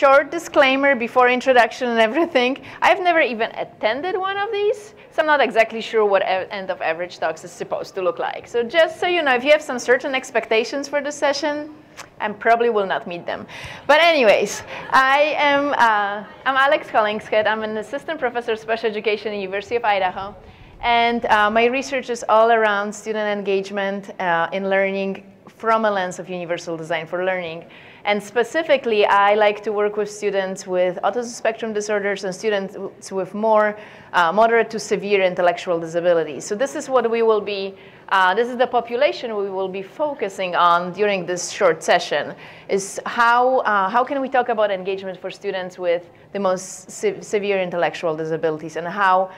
short disclaimer before introduction and everything. I've never even attended one of these, so I'm not exactly sure what end of average talks is supposed to look like. So just so you know, if you have some certain expectations for the session, I probably will not meet them. But anyways, I am uh, I'm Alex Hollingshead. I'm an assistant professor of special education at the University of Idaho. And uh, my research is all around student engagement uh, in learning from a lens of universal design for learning. And specifically, I like to work with students with autism spectrum disorders and students with more uh, moderate to severe intellectual disabilities. So this is what we will be, uh, this is the population we will be focusing on during this short session, is how, uh, how can we talk about engagement for students with the most se severe intellectual disabilities and how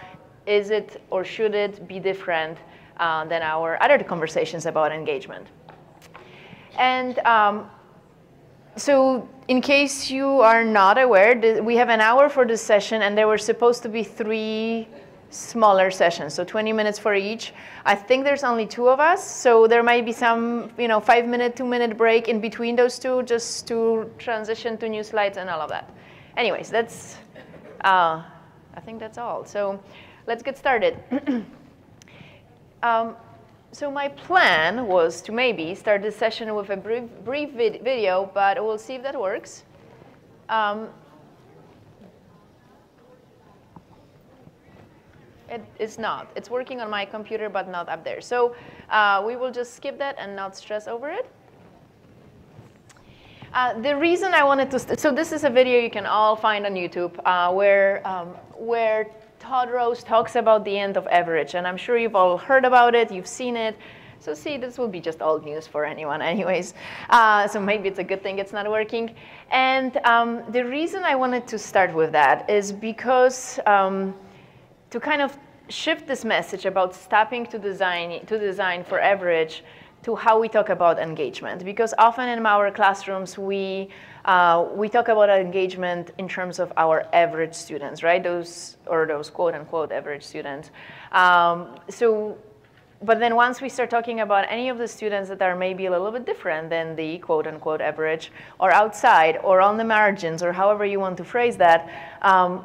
is it or should it be different uh, than our other conversations about engagement. And um, so in case you are not aware, we have an hour for this session and there were supposed to be three smaller sessions, so 20 minutes for each. I think there's only two of us, so there might be some, you know, five minute, two minute break in between those two just to transition to new slides and all of that. Anyways, that's, uh, I think that's all. So let's get started. um, so my plan was to maybe start this session with a brief, brief vid video, but we'll see if that works. Um, it is not. It's working on my computer, but not up there. So uh, we will just skip that and not stress over it. Uh, the reason I wanted to, so this is a video you can all find on YouTube uh, where, um, where Todd Rose talks about the end of average, and I'm sure you've all heard about it, you've seen it. So see, this will be just old news for anyone anyways. Uh, so maybe it's a good thing it's not working. And um, the reason I wanted to start with that is because um, to kind of shift this message about stopping to design, to design for average to how we talk about engagement. Because often in our classrooms, we uh, we talk about engagement in terms of our average students, right? Those, or those quote unquote average students. Um, so, but then once we start talking about any of the students that are maybe a little bit different than the quote unquote average, or outside, or on the margins, or however you want to phrase that, um,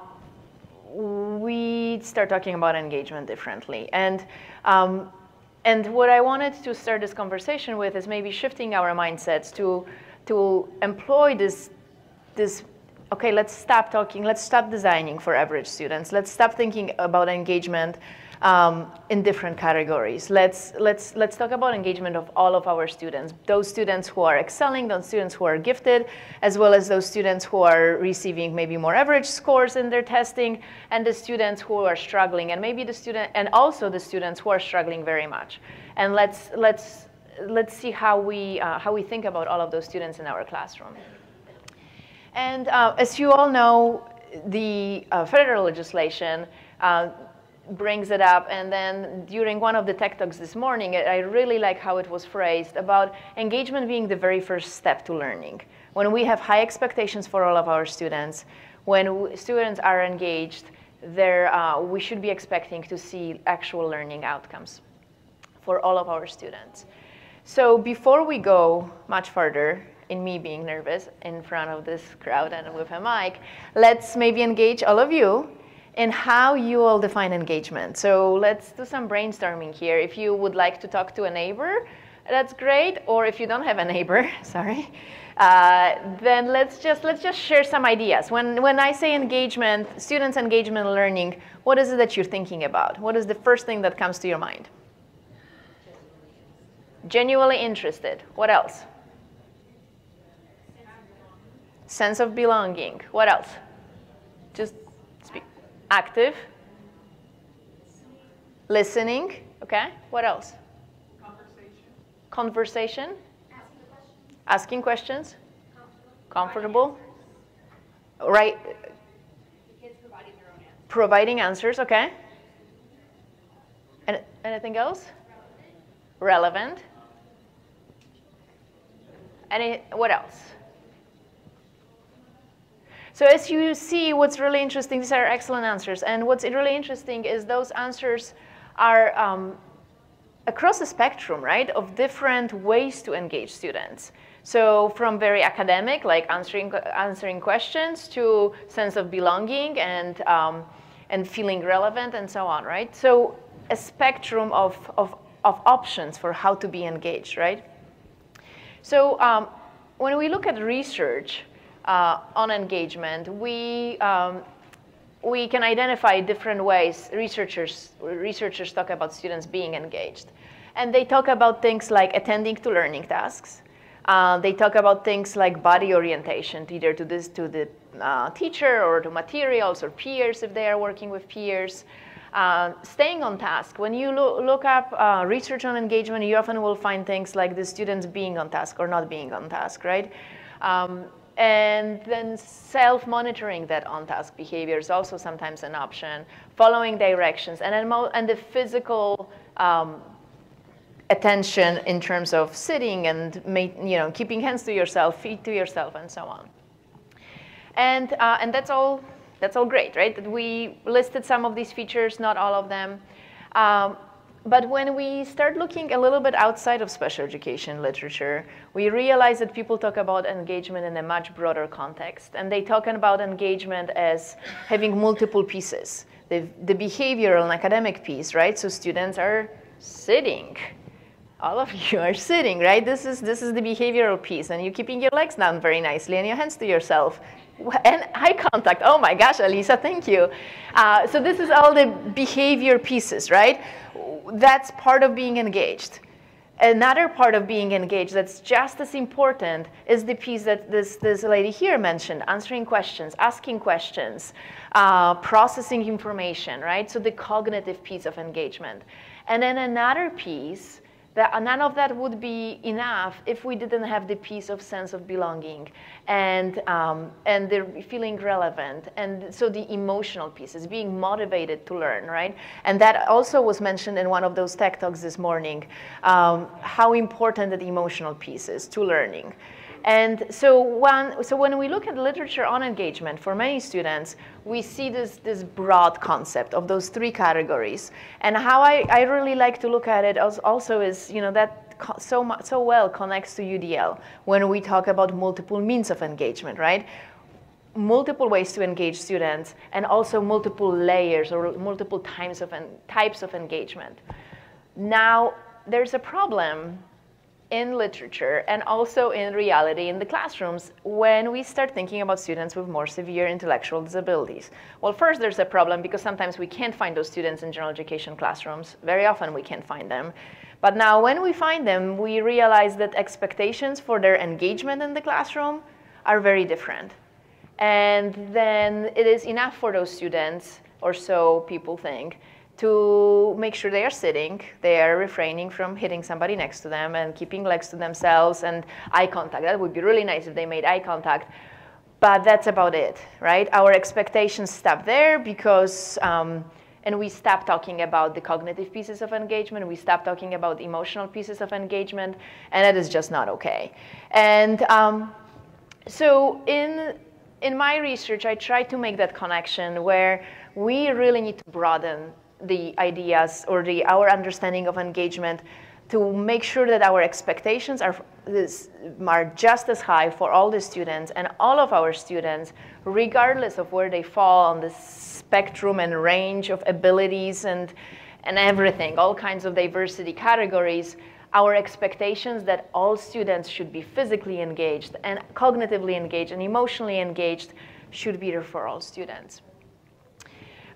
we start talking about engagement differently. And um, and what I wanted to start this conversation with is maybe shifting our mindsets to to employ this, this, okay, let's stop talking, let's stop designing for average students. Let's stop thinking about engagement um, in different categories. Let's, let's, let's talk about engagement of all of our students, those students who are excelling, those students who are gifted, as well as those students who are receiving maybe more average scores in their testing, and the students who are struggling, and maybe the student, and also the students who are struggling very much. And let's, let's let's see how we, uh, how we think about all of those students in our classroom. And uh, as you all know, the uh, federal legislation uh, brings it up. And then during one of the tech talks this morning, I really like how it was phrased about engagement being the very first step to learning. When we have high expectations for all of our students, when students are engaged, there, uh, we should be expecting to see actual learning outcomes for all of our students. So before we go much further, in me being nervous in front of this crowd and with a mic, let's maybe engage all of you in how you all define engagement. So let's do some brainstorming here. If you would like to talk to a neighbor, that's great. Or if you don't have a neighbor, sorry, uh, then let's just let's just share some ideas. When when I say engagement, students engagement learning, what is it that you're thinking about? What is the first thing that comes to your mind? Genuinely interested. What else? Sense of belonging. What else? Just speak. Active. Listening. Okay. What else? Conversation. Conversation. Asking questions. Comfortable. Right. Providing, providing answers. Okay. And anything else? Relevant. Relevant. Any, what else? So as you see, what's really interesting, these are excellent answers. And what's really interesting is those answers are um, across the spectrum, right, of different ways to engage students. So from very academic, like answering, answering questions, to sense of belonging and, um, and feeling relevant and so on, right? So a spectrum of, of, of options for how to be engaged, right? So um, when we look at research uh, on engagement, we, um, we can identify different ways researchers, researchers talk about students being engaged. And they talk about things like attending to learning tasks, uh, they talk about things like body orientation, either to this to the uh, teacher or to materials or peers if they are working with peers. Uh, staying on task. When you lo look up uh, research on engagement, you often will find things like the students being on task or not being on task, right? Um, and then self-monitoring that on-task behavior is also sometimes an option. Following directions, and and the physical um, attention in terms of sitting and you know, keeping hands to yourself, feet to yourself, and so on. And, uh, and that's, all, that's all great, right? That we listed some of these features, not all of them. Um, but when we start looking a little bit outside of special education literature, we realize that people talk about engagement in a much broader context. And they talk about engagement as having multiple pieces. The, the behavioral and academic piece, right? So students are sitting, all of you are sitting, right? This is, this is the behavioral piece, and you're keeping your legs down very nicely and your hands to yourself. And eye contact, oh my gosh, Alisa, thank you. Uh, so this is all the behavior pieces, right? That's part of being engaged. Another part of being engaged that's just as important is the piece that this, this lady here mentioned, answering questions, asking questions, uh, processing information, right? So the cognitive piece of engagement. And then another piece that none of that would be enough if we didn't have the piece of sense of belonging and, um, and the feeling relevant. And so the emotional pieces, being motivated to learn, right? And that also was mentioned in one of those tech talks this morning, um, how important the emotional piece is to learning. And so, one, so when we look at literature on engagement, for many students, we see this, this broad concept of those three categories. And how I, I really like to look at it also is, you know, that so, so well connects to UDL when we talk about multiple means of engagement, right? multiple ways to engage students and also multiple layers or multiple types of, types of engagement. Now, there's a problem in literature and also in reality in the classrooms when we start thinking about students with more severe intellectual disabilities. Well, first there's a problem because sometimes we can't find those students in general education classrooms. Very often we can't find them. But now when we find them, we realize that expectations for their engagement in the classroom are very different. And then it is enough for those students, or so people think, to make sure they are sitting, they are refraining from hitting somebody next to them and keeping legs to themselves and eye contact. That would be really nice if they made eye contact. But that's about it, right? Our expectations stop there because, um, and we stop talking about the cognitive pieces of engagement, we stop talking about emotional pieces of engagement, and that is just not okay. And um, so in, in my research, I try to make that connection where we really need to broaden the ideas or the, our understanding of engagement to make sure that our expectations are, are just as high for all the students and all of our students, regardless of where they fall on the spectrum and range of abilities and, and everything, all kinds of diversity categories, our expectations that all students should be physically engaged and cognitively engaged and emotionally engaged should be there for all students.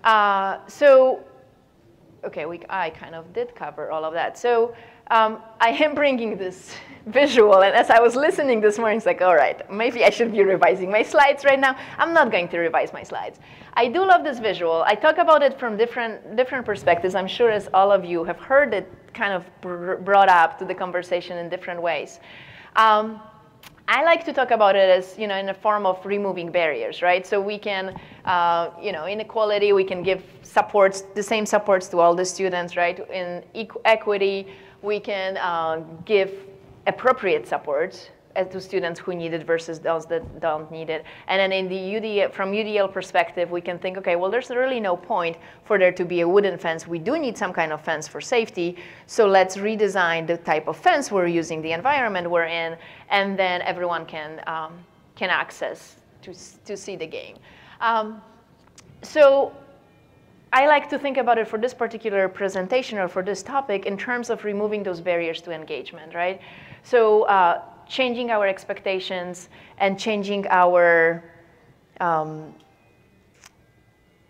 Uh, so okay, we, I kind of did cover all of that. So um, I am bringing this visual, and as I was listening this morning, it's like, all right, maybe I should be revising my slides right now. I'm not going to revise my slides. I do love this visual. I talk about it from different, different perspectives. I'm sure as all of you have heard it kind of br brought up to the conversation in different ways. Um, I like to talk about it as, you know, in a form of removing barriers, right? So we can, uh, you know, inequality, we can give supports, the same supports to all the students, right? In equity, we can uh, give appropriate supports to students who need it versus those that don't need it. And then in the UDL, from UDL perspective, we can think, okay, well, there's really no point for there to be a wooden fence. We do need some kind of fence for safety, so let's redesign the type of fence we're using, the environment we're in, and then everyone can, um, can access to, to see the game. Um, so I like to think about it for this particular presentation or for this topic in terms of removing those barriers to engagement, right? So uh, changing our expectations and changing our, um,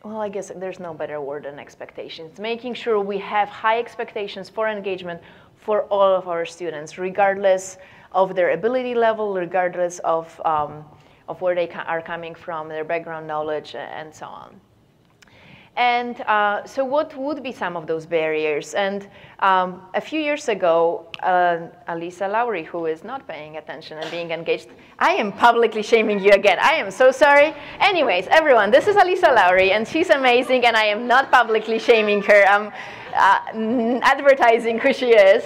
well, I guess there's no better word than expectations. Making sure we have high expectations for engagement for all of our students, regardless of their ability level, regardless of, um, of where they are coming from, their background knowledge, and so on. And uh, so what would be some of those barriers? And um, a few years ago, uh, Alisa Lowrey, who is not paying attention and being engaged, I am publicly shaming you again. I am so sorry. Anyways, everyone, this is Alisa Lowrey, and she's amazing, and I am not publicly shaming her. I'm uh, advertising who she is.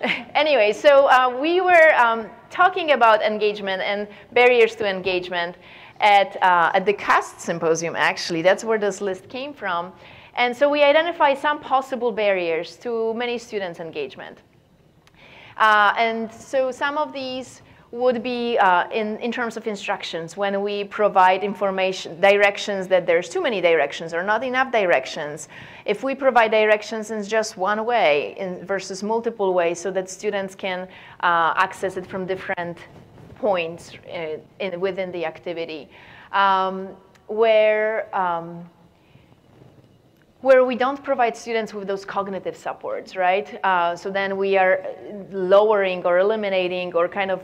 anyway, so uh, we were um, talking about engagement and barriers to engagement at, uh, at the CAST symposium, actually. That's where this list came from. And so we identify some possible barriers to many students' engagement. Uh, and so some of these would be uh, in, in terms of instructions when we provide information, directions that there's too many directions or not enough directions. If we provide directions in just one way in, versus multiple ways so that students can uh, access it from different points uh, in, within the activity um, where, um, where we don't provide students with those cognitive supports, right? Uh, so then we are lowering or eliminating or kind of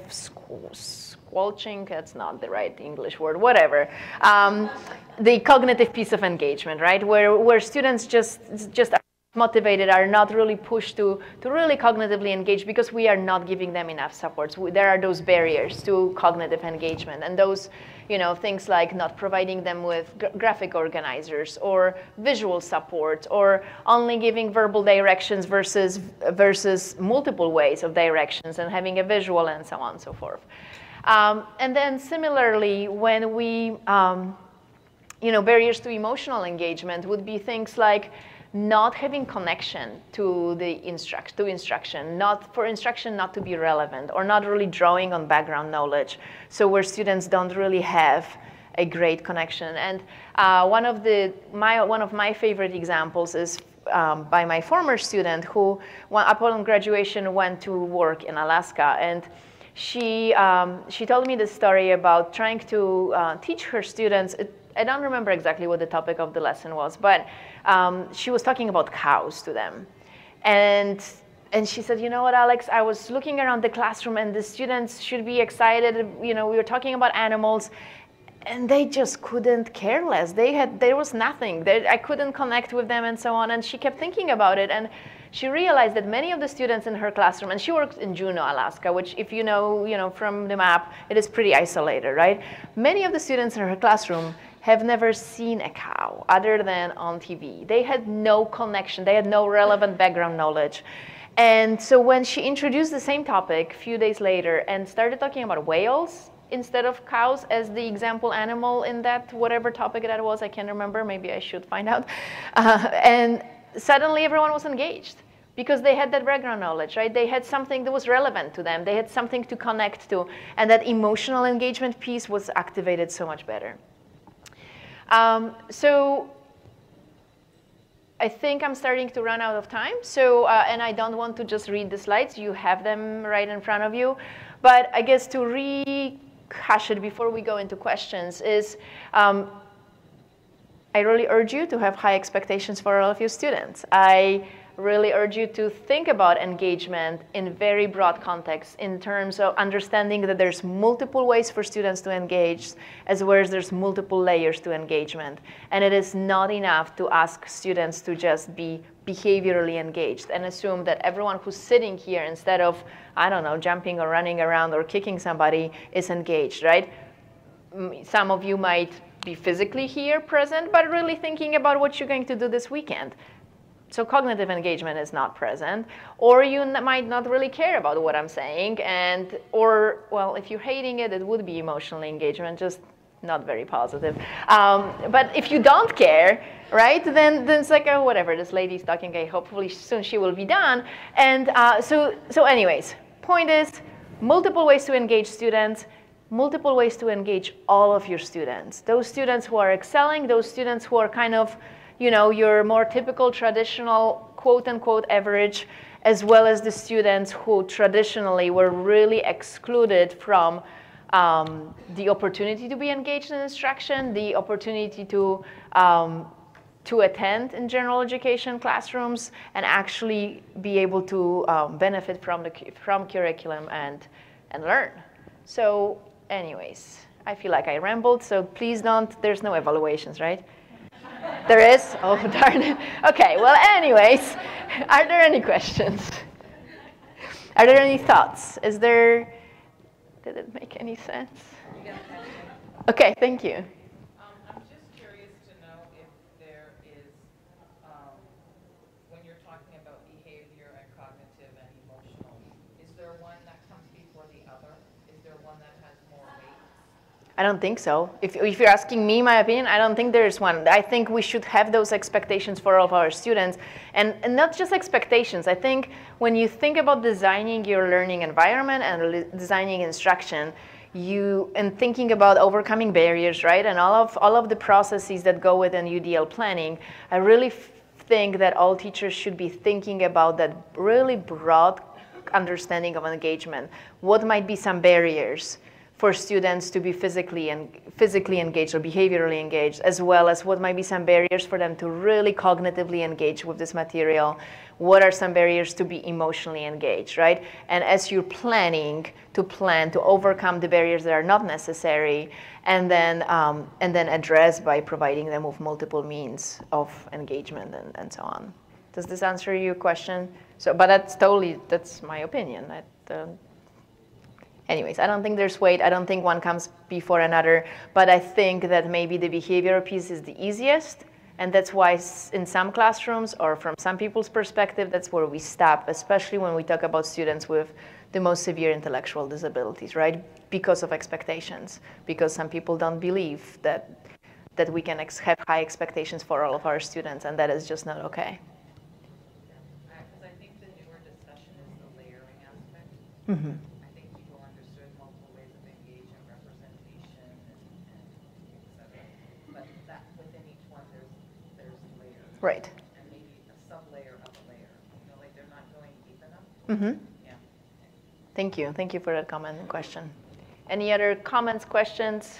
squelching, that's not the right English word, whatever. Um, the cognitive piece of engagement, right? Where, where students just, just motivated are not really pushed to, to really cognitively engage because we are not giving them enough supports. There are those barriers to cognitive engagement and those you know, things like not providing them with graphic organizers or visual support or only giving verbal directions versus, versus multiple ways of directions and having a visual and so on and so forth. Um, and then similarly, when we, um, you know, barriers to emotional engagement would be things like not having connection to the instruct to instruction, not for instruction not to be relevant, or not really drawing on background knowledge. So where students don't really have a great connection. And uh, one of the my one of my favorite examples is um, by my former student who, upon graduation, went to work in Alaska and. She, um, she told me the story about trying to uh, teach her students. I don't remember exactly what the topic of the lesson was, but um, she was talking about cows to them. And, and she said, you know what, Alex, I was looking around the classroom and the students should be excited. You know, we were talking about animals and they just couldn't care less. They had, there was nothing. They, I couldn't connect with them and so on. And she kept thinking about it. And she realized that many of the students in her classroom, and she works in Juneau, Alaska, which if you know, you know from the map, it is pretty isolated, right? Many of the students in her classroom have never seen a cow other than on TV. They had no connection, they had no relevant background knowledge. And so when she introduced the same topic a few days later and started talking about whales instead of cows as the example animal in that whatever topic that was, I can't remember, maybe I should find out. Uh, and suddenly everyone was engaged because they had that background knowledge, right? They had something that was relevant to them. They had something to connect to. And that emotional engagement piece was activated so much better. Um, so I think I'm starting to run out of time. So, uh, and I don't want to just read the slides. You have them right in front of you. But I guess to rehash it before we go into questions is um, I really urge you to have high expectations for all of your students. I really urge you to think about engagement in very broad context in terms of understanding that there's multiple ways for students to engage as well as there's multiple layers to engagement. And it is not enough to ask students to just be behaviorally engaged and assume that everyone who's sitting here instead of, I don't know, jumping or running around or kicking somebody is engaged, right? Some of you might be physically here present, but really thinking about what you're going to do this weekend so cognitive engagement is not present, or you might not really care about what I'm saying, and or well, if you're hating it, it would be emotional engagement, just not very positive. Um, but if you don't care, right, then, then it's like, oh, whatever, this lady's talking, okay, hopefully soon she will be done. And uh, so, so anyways, point is, multiple ways to engage students, multiple ways to engage all of your students. Those students who are excelling, those students who are kind of, you know, your more typical traditional quote unquote average, as well as the students who traditionally were really excluded from um, the opportunity to be engaged in instruction, the opportunity to, um, to attend in general education classrooms and actually be able to um, benefit from, the, from curriculum and, and learn. So anyways, I feel like I rambled, so please don't, there's no evaluations, right? There is? Oh, darn it. Okay, well, anyways, are there any questions? Are there any thoughts? Is there, did it make any sense? Okay, thank you. Um, I'm just curious to know if there is, um, when you're talking about behavior and cognitive and emotional, is there one that comes before the other? Is there one that has more weight? I don't think so. If, if you're asking me my opinion, I don't think there's one. I think we should have those expectations for all of our students. And, and not just expectations. I think when you think about designing your learning environment and designing instruction, you and thinking about overcoming barriers, right? And all of all of the processes that go within UDL planning, I really think that all teachers should be thinking about that really broad understanding of engagement. What might be some barriers? For students to be physically and physically engaged or behaviorally engaged, as well as what might be some barriers for them to really cognitively engage with this material. What are some barriers to be emotionally engaged, right? And as you're planning to plan to overcome the barriers that are not necessary, and then um, and then address by providing them with multiple means of engagement and, and so on. Does this answer your question? So, but that's totally that's my opinion. That, uh, anyways, I don't think there's weight. I don't think one comes before another. But I think that maybe the behavioral piece is the easiest. And that's why in some classrooms or from some people's perspective, that's where we stop, especially when we talk about students with the most severe intellectual disabilities, right? Because of expectations, because some people don't believe that, that we can have high expectations for all of our students, and that is just not okay. Because I think the newer discussion is the layering aspect. Mm-hmm. Right. And maybe a sublayer of a layer. You know, like they're not going deep enough. Mm-hmm. Yeah. Thank you. Thank you for that comment and question. Any other comments, questions?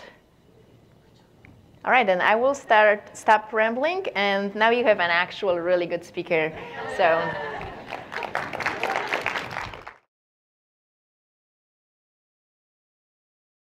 All right, then I will start stop rambling, and now you have an actual really good speaker. So.